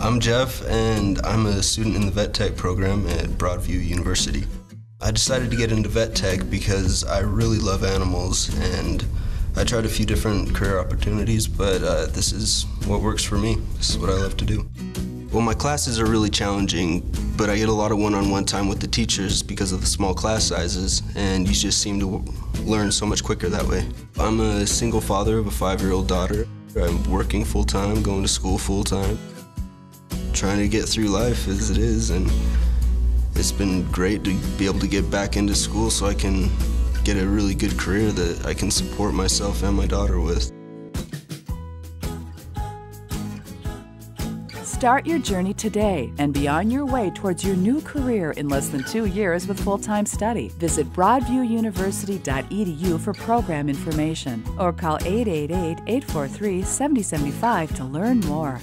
I'm Jeff, and I'm a student in the vet tech program at Broadview University. I decided to get into vet tech because I really love animals, and I tried a few different career opportunities, but uh, this is what works for me. This is what I love to do. Well, my classes are really challenging, but I get a lot of one on one time with the teachers because of the small class sizes, and you just seem to learn so much quicker that way. I'm a single father of a five year old daughter. I'm working full time, going to school full time, trying to get through life as it is, and it's been great to be able to get back into school so I can get a really good career that I can support myself and my daughter with. Start your journey today and be on your way towards your new career in less than two years with full time study. Visit broadviewuniversity.edu for program information or call 888 843 7075 to learn more.